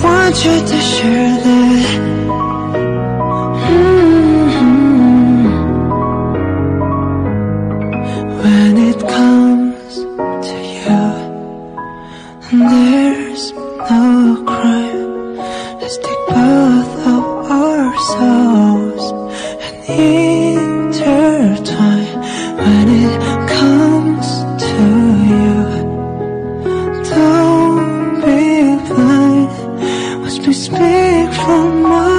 want you to share that mm-hmm. When it comes to you There's no crime. Let's take both of our speak from us.